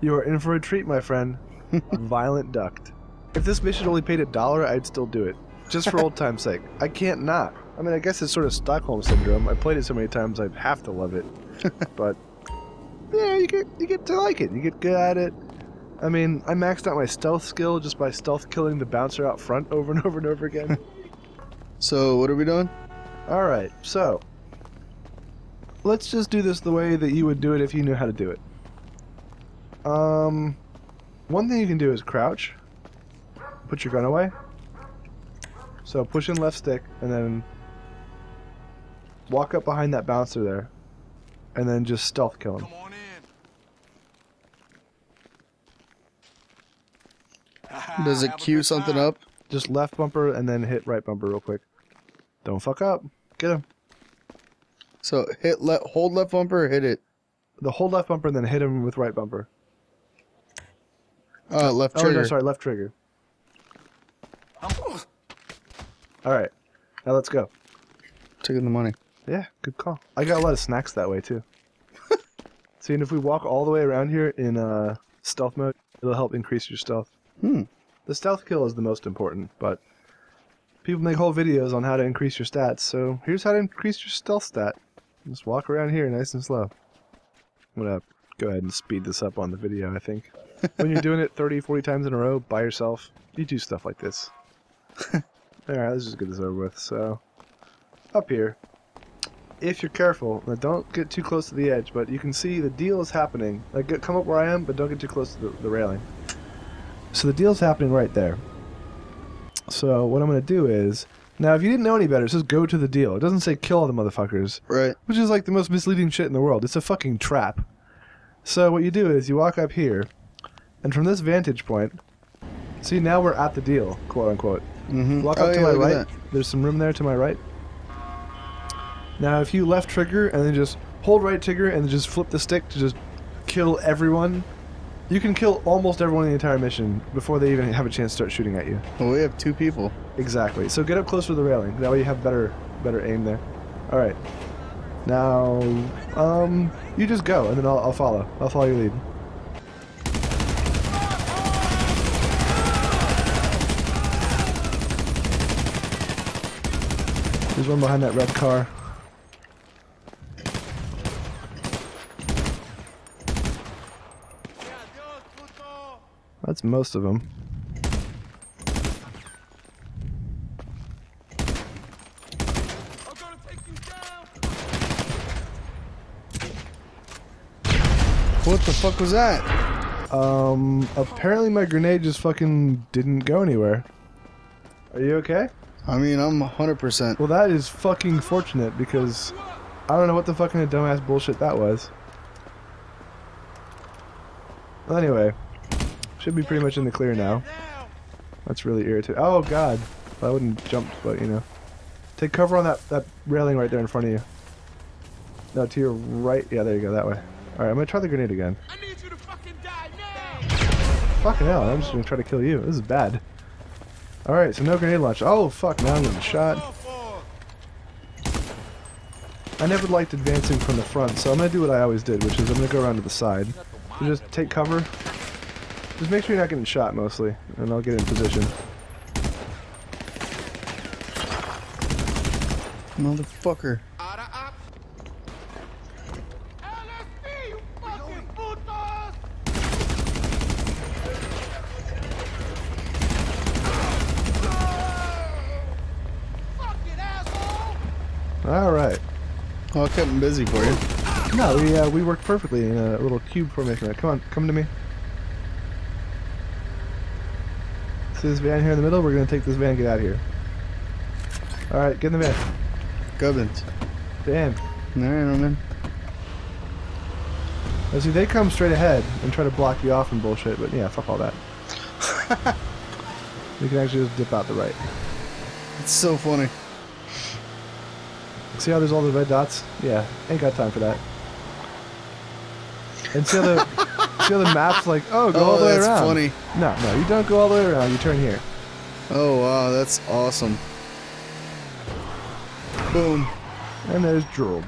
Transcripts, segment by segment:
You are in for a treat, my friend. Violent Duct. If this mission only paid a dollar, I'd still do it. Just for old time's sake. I can't not. I mean, I guess it's sort of Stockholm syndrome. I played it so many times, I have to love it. but yeah, you get you get to like it. You get good at it. I mean, I maxed out my stealth skill just by stealth killing the bouncer out front over and over and over again. So what are we doing? All right, so let's just do this the way that you would do it if you knew how to do it. Um, one thing you can do is crouch, put your gun away. So push in left stick and then walk up behind that bouncer there, and then just stealth kill him. Come on in. Does it cue something up? Just left bumper and then hit right bumper real quick. Don't fuck up. Get him. So hit let hold left bumper, or hit it. The hold left bumper and then hit him with right bumper. Uh, left Oh trigger. no, sorry, left trigger. All right, now let's go. Taking the money. Yeah, good call. I got a lot of snacks that way too. See, and if we walk all the way around here in uh, stealth mode, it'll help increase your stealth. Hmm. The stealth kill is the most important, but people make whole videos on how to increase your stats. So here's how to increase your stealth stat. Just walk around here nice and slow. I'm gonna go ahead and speed this up on the video. I think when you're doing it 30, 40 times in a row by yourself, you do stuff like this. all right, let's just get this over with. So up here, if you're careful, now don't get too close to the edge, but you can see the deal is happening. Like, get, come up where I am, but don't get too close to the, the railing. So the deal's happening right there. So what I'm going to do is, now if you didn't know any better, it says go to the deal. It doesn't say kill all the motherfuckers, Right. which is like the most misleading shit in the world. It's a fucking trap. So what you do is you walk up here, and from this vantage point, see now we're at the deal, quote unquote. Mm-hmm. Walk oh, up to yeah, my right. There's some room there to my right. Now, if you left trigger and then just hold right trigger and just flip the stick to just kill everyone, you can kill almost everyone in the entire mission before they even have a chance to start shooting at you. Well, we have two people. Exactly. So get up closer to the railing. That way you have better better aim there. All right. Now, um, you just go and then I'll, I'll follow. I'll follow your lead. There's one behind that red car. That's most of them. I'm gonna take you down. What the fuck was that? Um, apparently my grenade just fucking didn't go anywhere. Are you okay? I mean, I'm 100%. Well, that is fucking fortunate because I don't know what the fucking dumbass bullshit that was. Well, anyway, should be pretty much in the clear now. Now. That's really irritating. Oh god, I wouldn't jump, but you know, take cover on that that railing right there in front of you. No, to your right. Yeah, there you go. That way. All right, I'm gonna try the grenade again. I need you to fucking die now. Fucking hell, I'm just gonna try to kill you. This is bad. Alright, so no grenade launch. Oh, fuck, now I'm getting shot. Go for it. I never liked advancing from the front, so I'm gonna do what I always did, which is I'm gonna go around to the side. So just take cover. Just make sure you're not getting shot mostly, and I'll get in position. Motherfucker. Out of op. LSD, you fucking putos. Fucking asshole. Alright. Oh, I kept him busy for you. No, we uh, we worked perfectly in a little cube formation. Come on, come to me. See this van here in the middle? We're gonna take this van and get out of here. Alright, get in the van. Gubbins. Damn. Alright, I'm in. Now, see, they come straight ahead and try to block you off and bullshit, but yeah, fuck all that. we can actually just dip out the right. It's so funny. See how there's all the red dots? Yeah, ain't got time for that. And see how the, see how the map's like, oh, go all Oh, the way that's around. funny. No, no, you don't go all the way around. You turn here. Oh, wow, that's awesome. Boom. And there's Droog.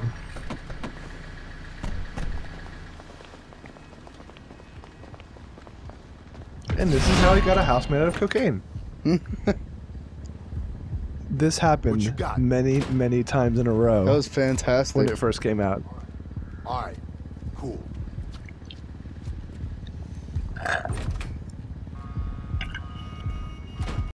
And this is how he got a house made out of cocaine. this happened many, many times in a row. That was fantastic. When it first came out. All right, cool.